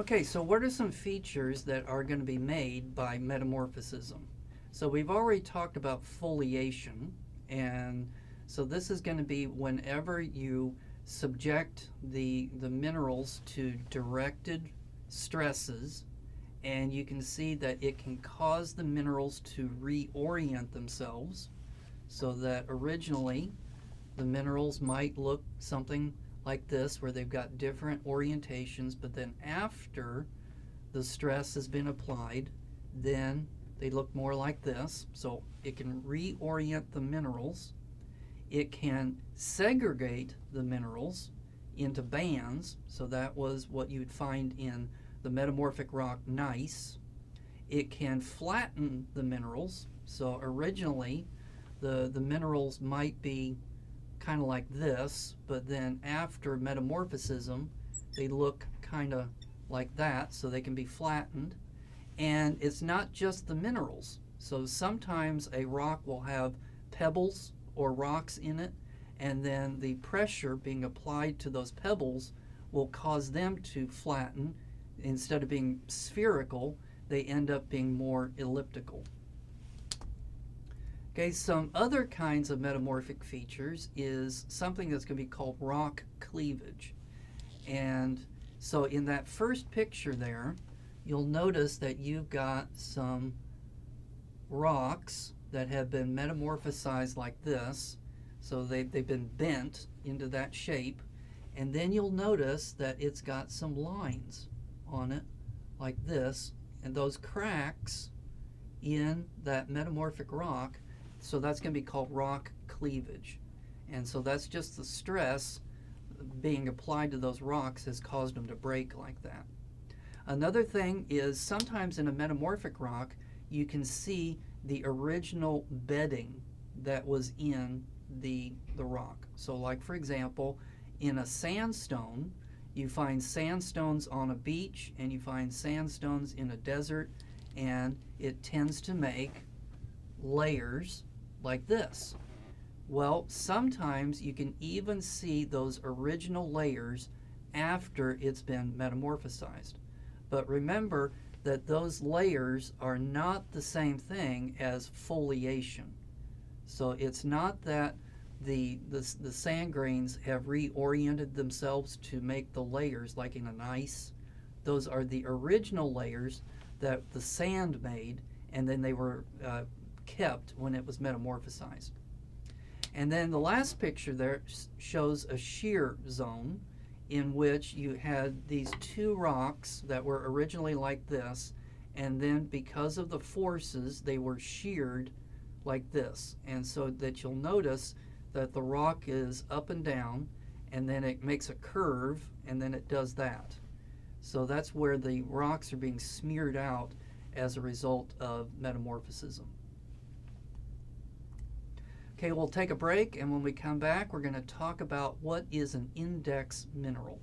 Okay, so what are some features that are going to be made by metamorphism? So we've already talked about foliation, and so this is going to be whenever you subject the, the minerals to directed stresses, and you can see that it can cause the minerals to reorient themselves so that originally the minerals might look something like this where they've got different orientations but then after the stress has been applied then they look more like this. So it can reorient the minerals. It can segregate the minerals into bands. So that was what you'd find in the metamorphic rock gneiss. It can flatten the minerals. So originally the the minerals might be kind of like this, but then after metamorphism, they look kind of like that, so they can be flattened. And it's not just the minerals. So sometimes a rock will have pebbles or rocks in it, and then the pressure being applied to those pebbles will cause them to flatten. Instead of being spherical, they end up being more elliptical. Okay, some other kinds of metamorphic features is something that's going to be called rock cleavage. And so in that first picture there, you'll notice that you've got some rocks that have been metamorphosized like this. So they've, they've been bent into that shape. And then you'll notice that it's got some lines on it like this. And those cracks in that metamorphic rock so that's going to be called rock cleavage. And so that's just the stress being applied to those rocks has caused them to break like that. Another thing is sometimes in a metamorphic rock, you can see the original bedding that was in the, the rock. So like for example, in a sandstone, you find sandstones on a beach and you find sandstones in a desert and it tends to make layers like this. Well, sometimes you can even see those original layers after it's been metamorphosized. But remember that those layers are not the same thing as foliation. So it's not that the, the, the sand grains have reoriented themselves to make the layers like in a gneiss. Those are the original layers that the sand made and then they were uh, kept when it was metamorphosized. And then the last picture there shows a shear zone in which you had these two rocks that were originally like this, and then because of the forces, they were sheared like this. And so that you'll notice that the rock is up and down, and then it makes a curve, and then it does that. So that's where the rocks are being smeared out as a result of metamorphism. Okay, we'll take a break, and when we come back, we're going to talk about what is an index mineral.